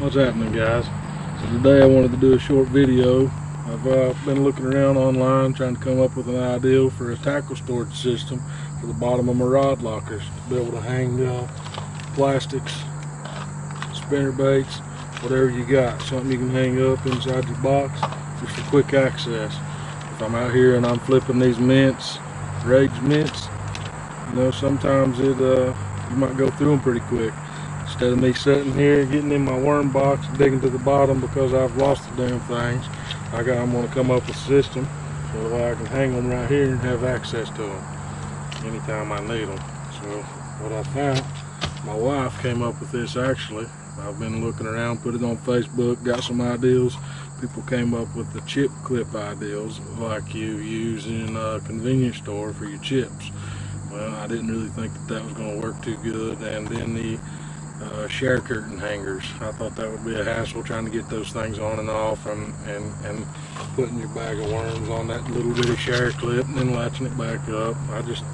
What's happening guys? So today I wanted to do a short video. I've uh, been looking around online trying to come up with an idea for a tackle storage system for the bottom of my rod lockers to be able to hang uh, plastics, spinner baits, whatever you got. Something you can hang up inside your box just for quick access. If I'm out here and I'm flipping these mints, rage mints, you know sometimes it uh, you might go through them pretty quick. Instead of me sitting here getting in my worm box digging to the bottom because I've lost the damn things, I got, I'm going to come up with a system so that I can hang them right here and have access to them anytime I need them. So what I found, my wife came up with this actually. I've been looking around, put it on Facebook, got some ideas. People came up with the chip clip ideas like you use in a convenience store for your chips. Well, I didn't really think that that was going to work too good. And then the uh, curtain hangers. I thought that would be a hassle trying to get those things on and off and, and, and putting your bag of worms on that little bitty shower clip and then latching it back up. I just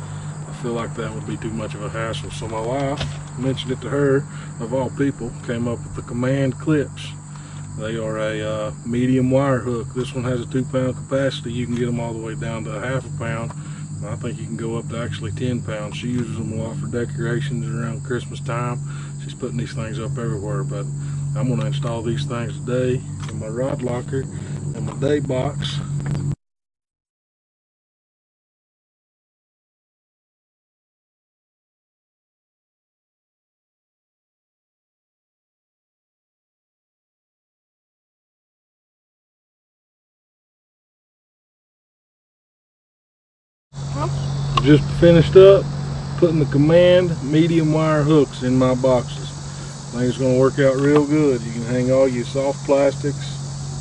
I feel like that would be too much of a hassle. So my wife mentioned it to her, of all people, came up with the command clips. They are a uh, medium wire hook. This one has a two pound capacity. You can get them all the way down to a half a pound. I think you can go up to actually 10 pounds. She uses them a lot for decorations around Christmas time she's putting these things up everywhere but I'm going to install these things today in my rod locker and my day box. Just finished up putting the command medium wire hooks in my boxes. I think it's going to work out real good. You can hang all your soft plastics,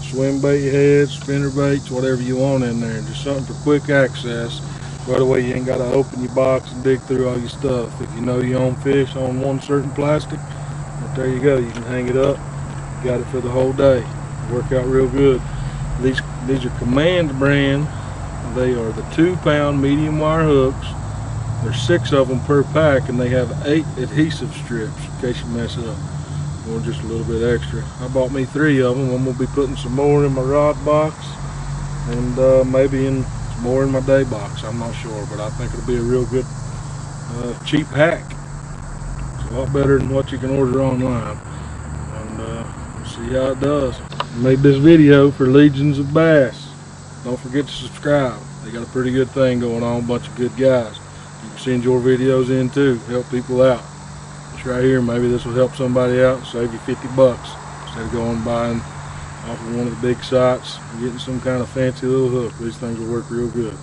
swim bait heads, spinner baits, whatever you want in there. Just something for quick access. By the way, you ain't got to open your box and dig through all your stuff. If you know you own fish on one certain plastic, but there you go. You can hang it up. Got it for the whole day. Work out real good. These these are Command brand. They are the two pound medium wire hooks. There's six of them per pack and they have eight adhesive strips in case you mess it up. Or just a little bit extra. I bought me three of them. I'm going to be putting some more in my rod box and uh, maybe in some more in my day box. I'm not sure, but I think it'll be a real good uh, cheap hack. It's a lot better than what you can order online. And uh, we'll see how it does. made this video for Legions of Bass. Don't forget to subscribe. They got a pretty good thing going on, a bunch of good guys send your videos in too help people out. It's right here maybe this will help somebody out save you 50 bucks. Instead of going buying off of one of the big sites getting some kind of fancy little hook these things will work real good